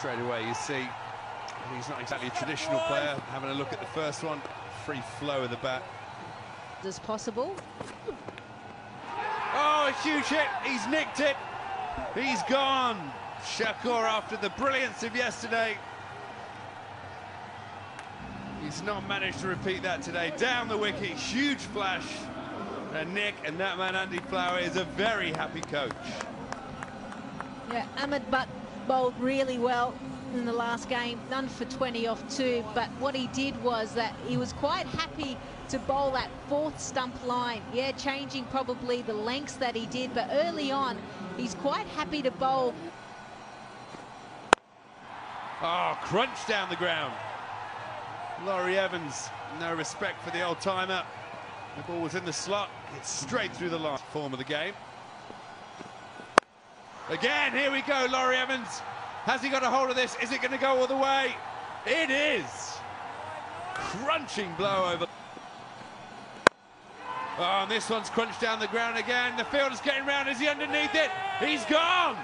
straight away. You see, he's not exactly a traditional player. Having a look at the first one, free flow of the bat. As possible. Oh, a huge hit. He's nicked it. He's gone. Shakur after the brilliance of yesterday. He's not managed to repeat that today. Down the wicket, huge flash. And Nick and that man Andy Flower is a very happy coach. Yeah, Ahmed Butt bowled really well in the last game, none for 20 off two, but what he did was that he was quite happy to bowl that fourth stump line. Yeah, changing probably the lengths that he did, but early on, he's quite happy to bowl. Oh, crunch down the ground. Laurie Evans, no respect for the old timer. The ball was in the slot, it's straight through the last form of the game. Again, here we go, Laurie Evans. Has he got a hold of this? Is it going to go all the way? It is. Crunching blow over. Oh, and this one's crunched down the ground again. The field is getting round. Is he underneath it? He's gone.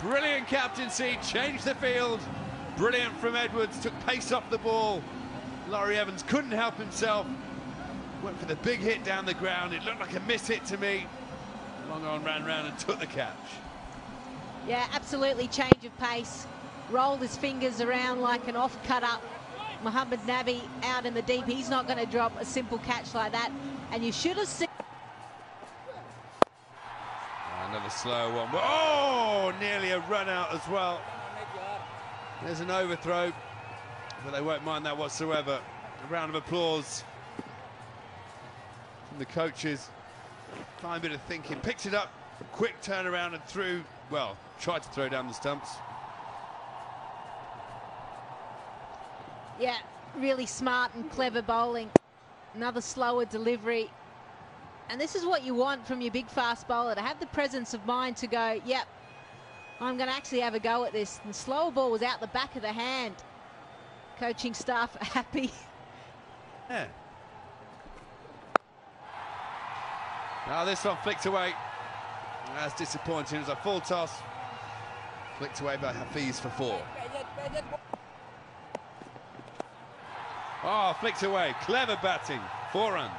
Brilliant captaincy, changed the field. Brilliant from Edwards, took pace off the ball. Laurie Evans couldn't help himself. Went for the big hit down the ground. It looked like a miss hit to me. Long on ran round and took the catch. Yeah, absolutely change of pace. Rolled his fingers around like an off cut up. Mohammad Nabi out in the deep. He's not going to drop a simple catch like that. And you should have seen. Another slow one. Oh, nearly a run out as well. There's an overthrow, but they won't mind that whatsoever. A round of applause from the coaches. Fine bit of thinking. Picks it up, quick turnaround and through. Well, tried to throw down the stumps. Yeah, really smart and clever bowling. Another slower delivery. And this is what you want from your big fast bowler, to have the presence of mind to go, yep, I'm going to actually have a go at this. And the slower ball was out the back of the hand. Coaching staff happy. Yeah. Now this one flicked away. That's disappointing. It was a full toss. Flicked away by Hafeez for four. Oh, flicked away. Clever batting. Four runs.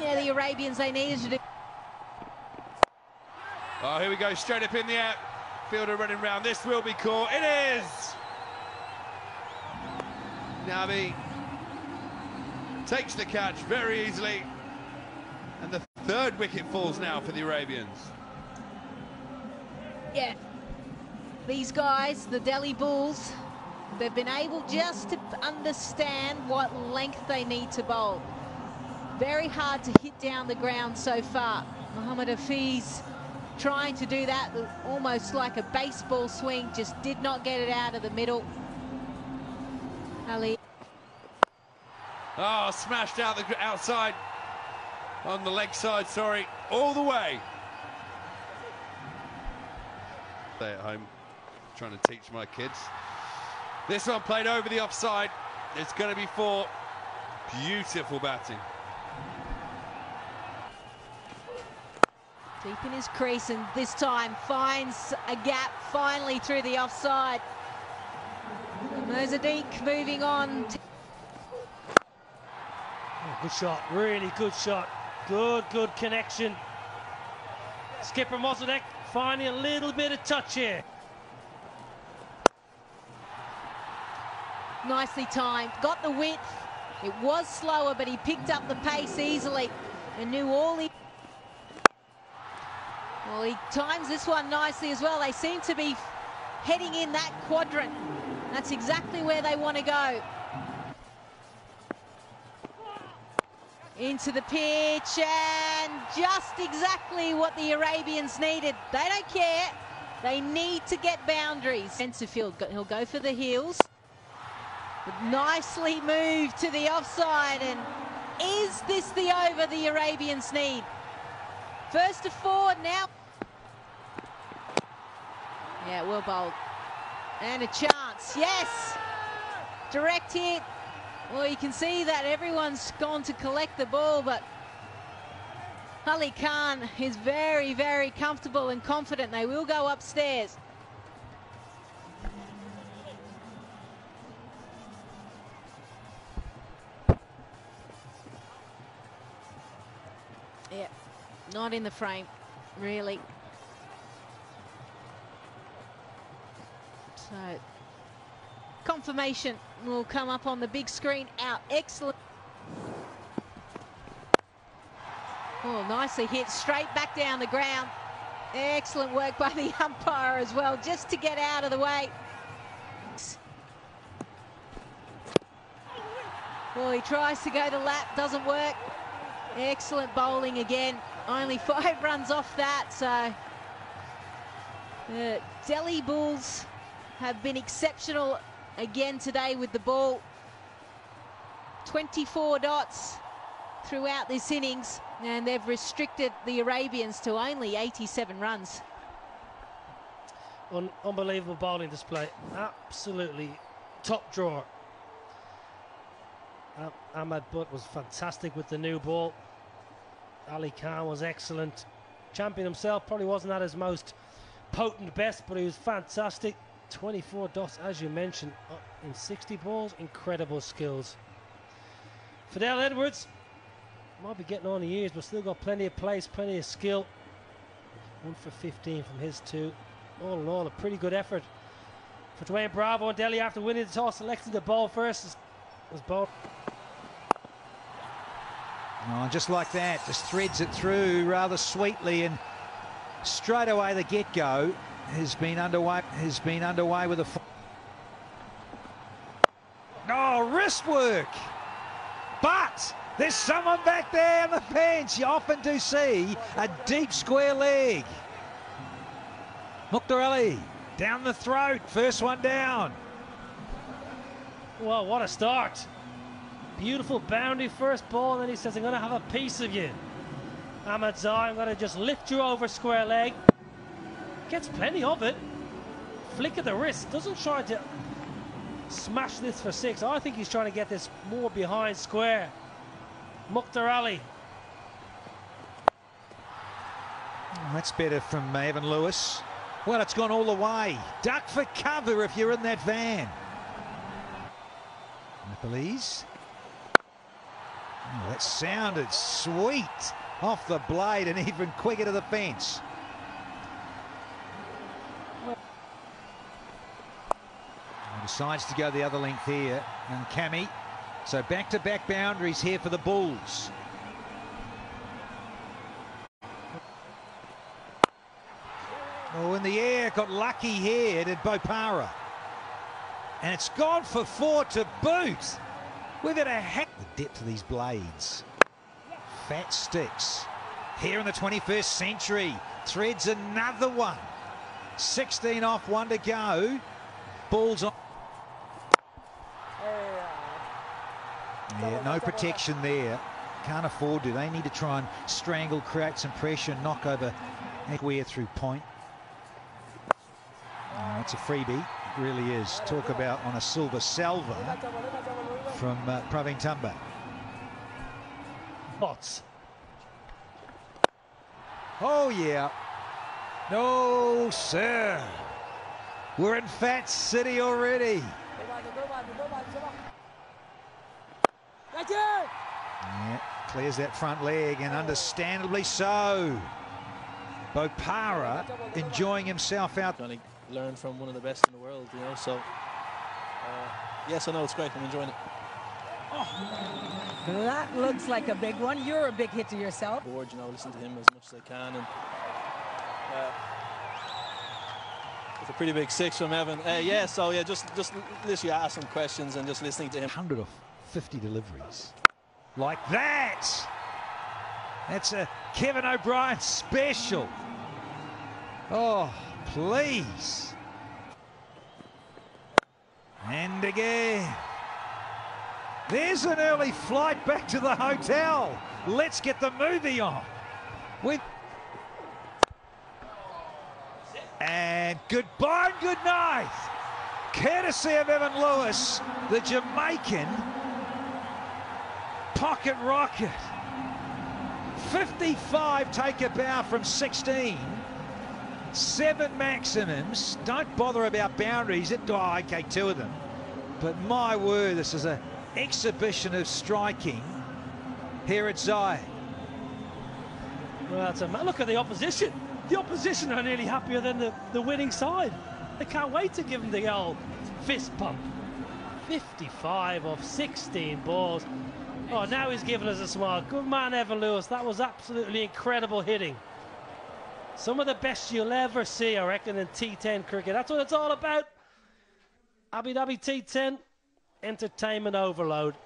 Yeah, the Arabians, they needed to do. Oh, here we go. Straight up in the air. Fielder running round. This will be caught. It is! Nabi takes the catch very easily. And the third wicket falls now for the Arabians. Yeah. These guys, the Delhi Bulls, they've been able just to understand what length they need to bowl. Very hard to hit down the ground so far. Mohammad Hafeez trying to do that almost like a baseball swing, just did not get it out of the middle. Ali. Oh, smashed out the outside on the leg side, sorry, all the way. Stay at home, trying to teach my kids. This one played over the offside. It's going to be four. Beautiful batting. Deep in his crease and this time finds a gap finally through the offside. Mosaddek moving on. Good shot, really good shot. Good, good connection. Skipper Mosaddek finding a little bit of touch here. Nicely timed, got the width. It was slower, but he picked up the pace easily and knew all he... Well, he times this one nicely as well. They seem to be heading in that quadrant. That's exactly where they want to go. Into the pitch and just exactly what the Arabians needed. They don't care. They need to get boundaries. Sensifield, he'll go for the heels. Nicely moved to the offside and is this the over the Arabians need? First to four, now. Yeah, well bowled. And a chance, yes! Direct hit. Well, you can see that everyone's gone to collect the ball, but Ali Khan is very, very comfortable and confident. They will go upstairs. Yeah, not in the frame, really. So, confirmation will come up on the big screen. Out, excellent. Oh, nicely hit, straight back down the ground. Excellent work by the umpire as well, just to get out of the way. Well, he tries to go the lap, doesn't work. Excellent bowling again. Only five runs off that, so the Delhi Bulls have been exceptional again today with the ball. 24 dots throughout this innings, and they've restricted the Arabians to only 87 runs. Un unbelievable bowling display. Absolutely top drawer. Uh, Ahmad Butt was fantastic with the new ball. Ali Khan was excellent. Champion himself probably wasn't at his most potent best, but he was fantastic. 24 dots, as you mentioned, in 60 balls. Incredible skills. Fidel Edwards might be getting on the years, but still got plenty of place, plenty of skill. One for 15 from his two. All in all, a pretty good effort for Dwayne Bravo and Delhi after winning the toss, selecting the ball first. Was ball. Oh, just like that, just threads it through rather sweetly, and straight away the get-go has been underway. Has been underway with a. Oh, wrist work, but there's someone back there on the bench. You often do see a deep square leg. Mukhtar Ali down the throat, first one down. Well, what a start. Beautiful boundary first ball, and then he says, I'm going to have a piece of you. Ahmad Zai, I'm going to just lift you over square leg. Gets plenty of it. Flick of the wrist. Doesn't try to smash this for six. I think he's trying to get this more behind square. Mukhtar Ali. Oh, that's better from Evan Lewis. Well, it's gone all the way. Duck for cover if you're in that van. Nepalese. Oh, that sounded sweet off the blade and even quicker to the fence. Decides to go the other length here, and Cami. So back-to-back -back boundaries here for the Bulls. Oh, in the air, got lucky here, did Bopara. And it's gone for four to boot. We've got a heck the depth of these blades. Fat sticks. Here in the 21st century, threads another one. 16 off, one to go. Balls on. Yeah, no protection there. Can't afford to. They need to try and strangle, create some pressure, knock over Weir through point. Oh, it's a freebie. It really is. Talk about on a silver salver from uh, Praveen Tambe. Bots. Oh, yeah. No, sir. We're in Fat City already. Yeah, clears that front leg, and understandably so. Bopara enjoying himself out. Trying to learn from one of the best in the world, you know. So, uh, yes, I know it's great. I'm enjoying it. Oh. That looks like a big one. You're a big hitter yourself. Board, you know, listen to him as much as I can, and uh, it's a pretty big six from Evan. Uh, yeah, so yeah, just just literally ask some questions and just listening to him. 150 deliveries, like that. That's a Kevin O'Brien special. Oh, please. And again. There's an early flight back to the hotel. Let's get the movie on. With and goodbye and good night. Courtesy of Evan Lewis, the Jamaican pocket rocket. 55 take a bow from 16. Seven maximums. Don't bother about boundaries. It, oh, okay, two of them. But my word, this is an exhibition of striking here at Zai. Well, that's a look at the opposition. The opposition are nearly happier than the, the winning side. They can't wait to give them the old fist pump. 55 of 16 balls. Oh, now he's giving us a smile. Good man, Evan Lewis. That was absolutely incredible hitting. Some of the best you'll ever see, I reckon, in T10 cricket. That's what it's all about. Abu Dhabi T10, entertainment overload.